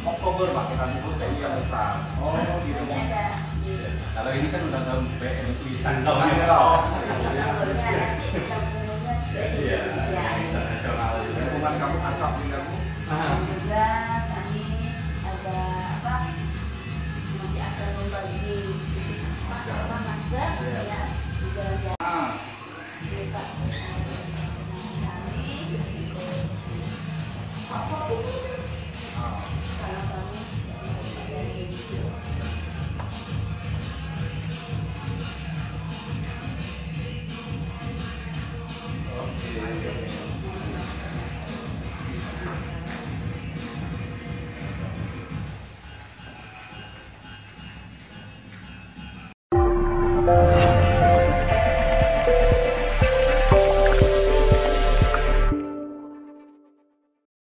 Oktober maksudnya itu PI yang besar. Oh, gitu. Kalau ini kan udah tahun yang umumnya se Iya, internasional juga. Lingkungan kamu asap tinggal Ah, juga kami ada apa nanti akan membagi masker ya. Di jalan-jalan Música